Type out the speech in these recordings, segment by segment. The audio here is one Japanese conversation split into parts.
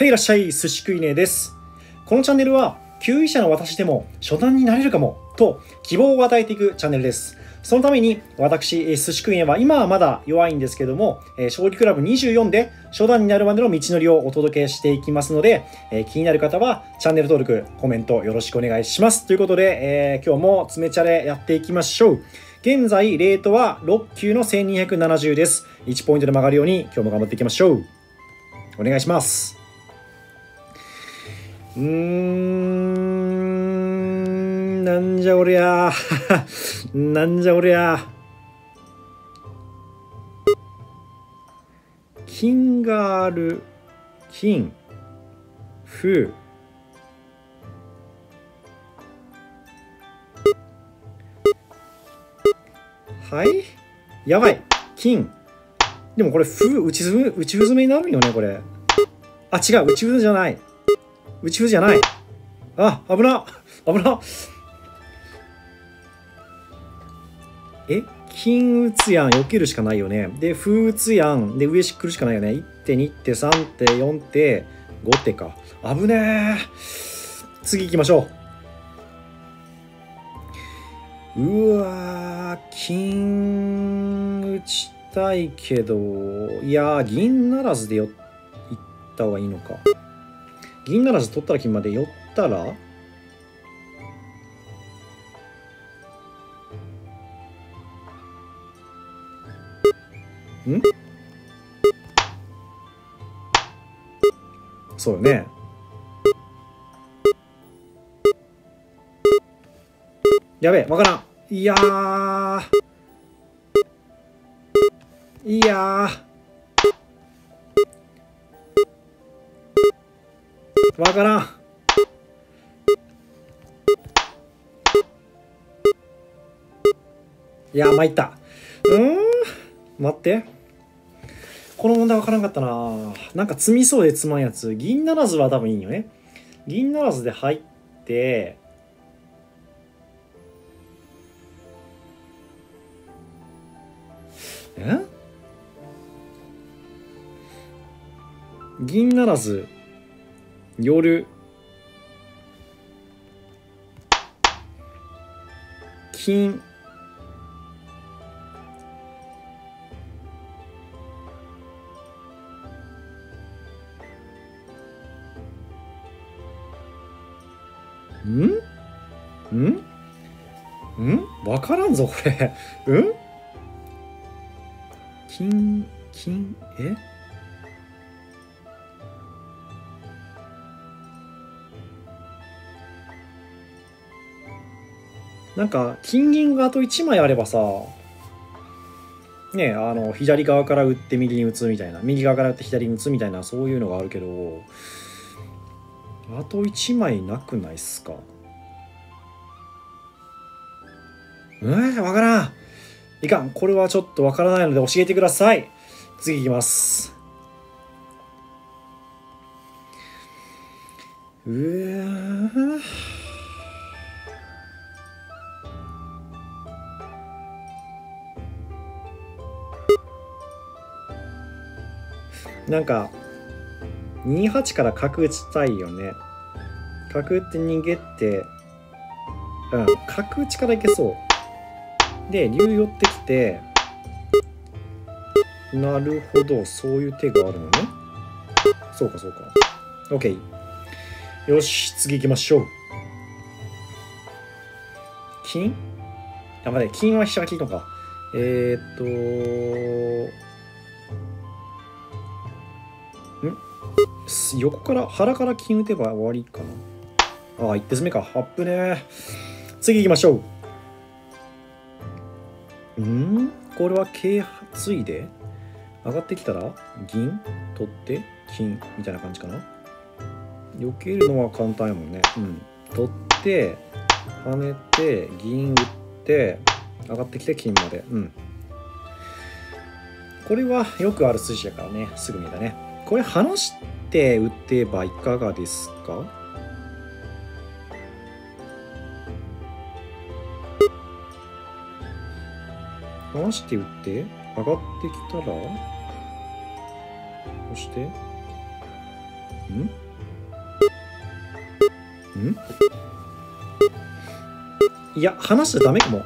はい、いらっしゃい、寿司食いねです。このチャンネルは、給油者の私でも初段になれるかも、と希望を与えていくチャンネルです。そのために、私、え寿司食いねは今はまだ弱いんですけども、将棋クラブ24で初段になるまでの道のりをお届けしていきますので、気になる方はチャンネル登録、コメントよろしくお願いします。ということで、えー今日も詰めチャレやっていきましょう。現在、レートは6級の1270です。1ポイントで曲がるように今日も頑張っていきましょう。お願いします。うーん、なんじゃおりゃ。なんじゃおりゃ。金がある、金、風。はいやばい金。でもこれ、風、打ち、打ち詰めになるよね、これ。あ、違う、打ち風じゃない。打ち風じゃない。あ、危な危なえ？金打つやん、避けるしかないよね。で、風打つやん。で、上し来るしかないよね。1手、2手、3手、4手、5手か。危ねえ。次行きましょう。うわ、金打ちたいけど、いや、銀ならずでよ、行った方がいいのか。銀ならず取ったら金まで寄ったら？ん？そうよね。やべえ、わからん。いや。いやわからん。いや、参った。うん？待って。この問題わからんかったな。なんか積みそうで積まんやつ。銀ならずは多分いいよね。銀ならずで入って、え？銀ならず夜。金。ん？ん？ん？わからんぞこれ。うん？金金え？なんか金銀があと1枚あればさねあの左側から打って右に打つみたいな右側から打って左に打つみたいなそういうのがあるけどあと1枚なくないっすか？えー、わからん。いかん。これはちょっとわからないので教えてください。次いきます。うーなんか2八から角打ちたいよね。角打って逃げてうん角打ちからいけそう。で竜寄ってきてなるほどそういう手があるのね。そうかそうか。OK よし次行きましょう。金？あ待って金は飛車が効いたのか。えー、っと横から腹から金打てば終わりかな。ああ一手詰めか。アップね次行きましょう。うんこれは桂ついで？上がってきたら銀？取って金？みたいな感じかな。避けるのは簡単やもんね。うん。取って跳ねて銀打って上がってきて金まで。うん。これはよくある筋やからね。すぐ見えたね。これ離して打てばいかがですか？離して打って上がってきたら？そして。ん？ん？いや話しちゃダメかも。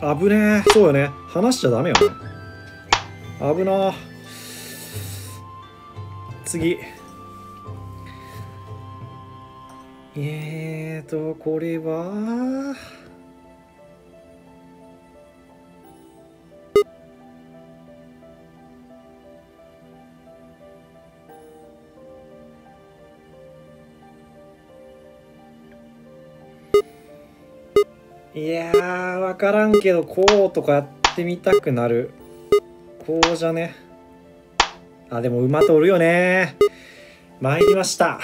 危ねえ。そうよね。話しちゃダメよね。危な。次。えーとこれは？いやー分からんけどこうとかやってみたくなる。こうじゃね。あでも馬とおるよね。参りました。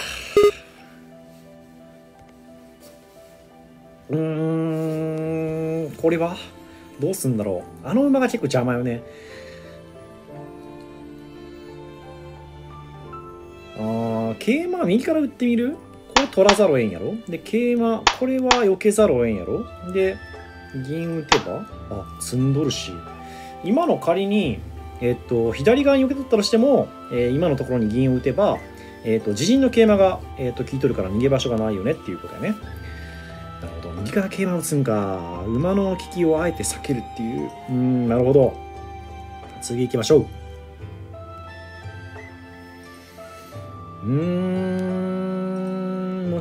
うーんこれは？どうすんだろう。あの馬が結構邪魔よね。あー桂馬右から打ってみる？取らざるをえんやろ？で桂馬これは避けざるをえんやろ？で銀打てばあ積んどるし。今の仮にえっと左側に避け取ったとしても、えー今のところに銀を打てばえっと自陣の桂馬が、えっと効いとるから逃げ場所がないよね？っていうことやね。なるほど。右から桂馬を打つんか。馬の利きをあえて避けるっていう。うんなるほど。次行きましょう。うん。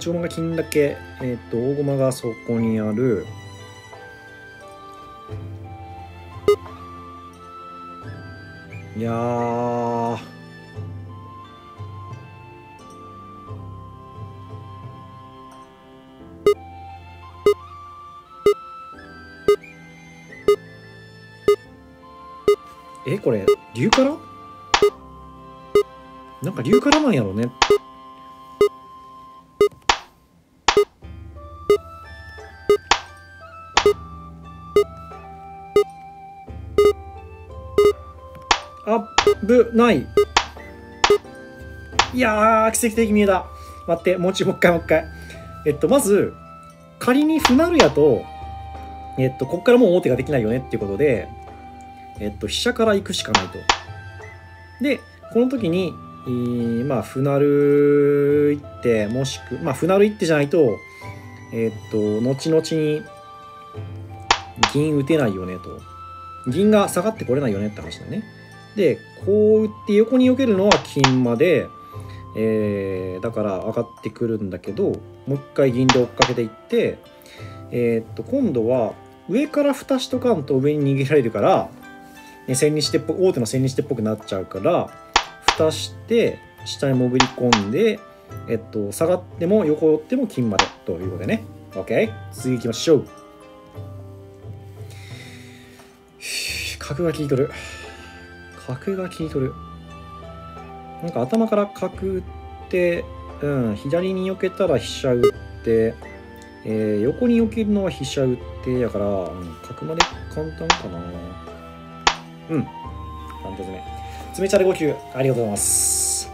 ち駒が金だけえっ、と大駒がそこにある。いやー。えこれ竜から？なんか竜からなんやろうね。ぶない。いやー奇跡的見えた。待ってもうちもう一回もう一回。えっとまず仮に不なるやとえっとこっからもう王手ができないよねっていうことでえっと飛車から行くしかないと。でこの時に、えーまあ歩成る一手もしくまあ歩成る一手じゃないとえっと後々に銀打てないよねと。銀が下がってこれないよねって話だね。でこう打って横に避けるのは金まで、えーだから上がってくるんだけどもう一回銀で追っかけていってえーっと今度は上から蓋しとかんと上に逃げられるから、ね、千日手っぽ大手の千日手っぽくなっちゃうから蓋して下に潜り込んで、えっと、下がっても横寄っても金までということでね。OK 次行きましょう。角が効いとる。角が効いとる。なんか頭から角打って、うん、左に避けたら飛車打って、えー横に避けるのは飛車打ってやから、うん、角まで簡単かな。うん。3手詰め。詰めチャレ5球ありがとうございます。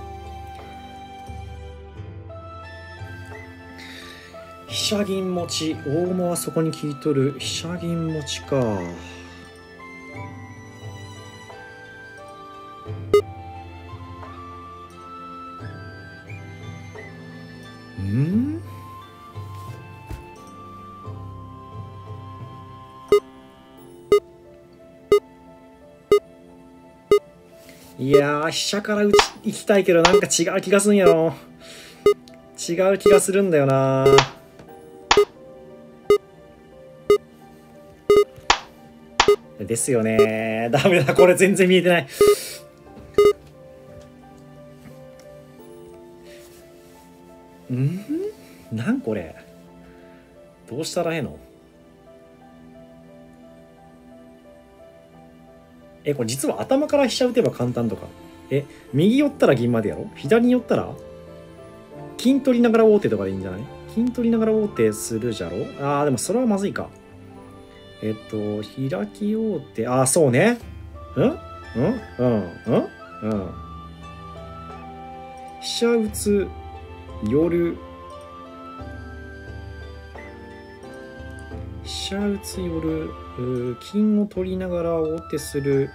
飛車銀持ち大駒はそこに効いとる。飛車銀持ちか。うん。いや飛車から打ち行きたいけどなんか違う気がするんやろ違う気がするんだよな。ですよね。ダメだこれ全然見えてない。ん？なんこれ？どうしたらええの？えこれ実は頭から飛車打てば簡単とか。え右寄ったら銀までやろ？左に寄ったら？金取りながら王手とかでいいんじゃない？金取りながら王手するじゃろ？あーでもそれはまずいか。えっと開き王手。あーそうね。うん？うん？うん？うん？うん。飛車打つ夜。飛車打つ夜金を取りながら王手する。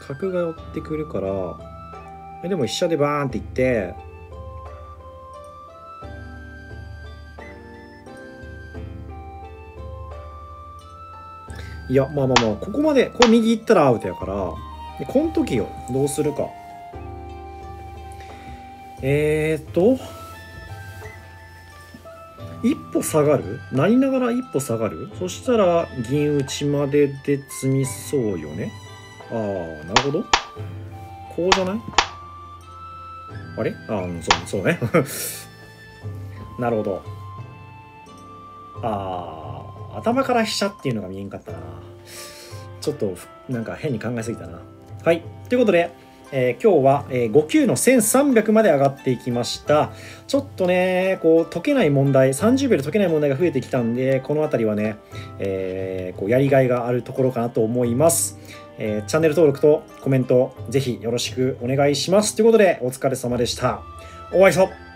角が寄ってくるから。でも飛車でバーンっていって。いやまあまあまあここまでこれ右行ったらアウトやから。でこの時よどうするか。えー、っと。一歩下がる？なりながら一歩下がる？そしたら銀打ちまでで詰みそうよね。ああなるほど。こうじゃない？あれ？あうんそうそうね。なるほど。ああ頭から飛車っていうのが見えんかったな。ちょっとなんか変に考えすぎたな。はい。ということでえー、今日は、え、5級の1300まで上がっていきました。ちょっとねこう解けない問題30秒で解けない問題が増えてきたんでこの辺りはね、えー、こうやりがいがあるところかなと思います。えー、チャンネル登録とコメントぜひよろしくお願いします。ということでお疲れ様でした。お会いしましょう。